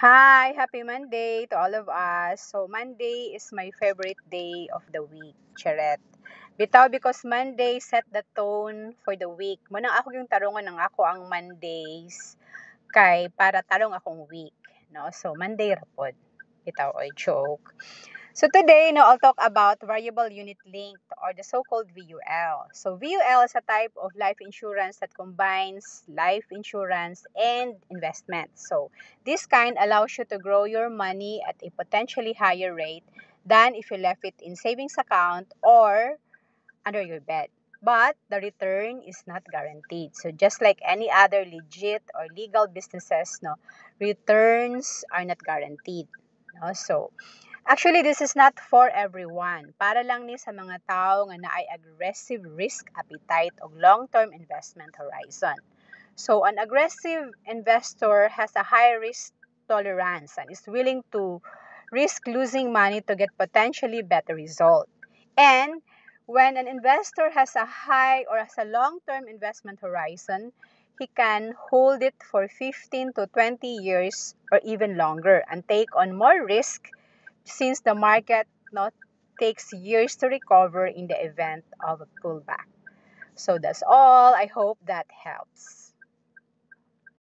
Hi, happy Monday to all of us. So Monday is my favorite day of the week, Charet. Bitaw because Monday set the tone for the week. Munang ako yung tarungan ng ako ang Mondays kay para tarong akong week, no? So Monday rapod. Bitaw oy joke. So today, no, I'll talk about variable unit linked or the so-called VUL. So VUL is a type of life insurance that combines life insurance and investment. So this kind allows you to grow your money at a potentially higher rate than if you left it in savings account or under your bed. But the return is not guaranteed. So just like any other legit or legal businesses, no, returns are not guaranteed. No? So Actually, this is not for everyone. Para lang ni sa mga tao nga naay aggressive risk appetite o long-term investment horizon. So, an aggressive investor has a high risk tolerance and is willing to risk losing money to get potentially better result. And when an investor has a high or has a long-term investment horizon, he can hold it for 15 to 20 years or even longer and take on more risk since the market no, takes years to recover in the event of a pullback. So that's all. I hope that helps.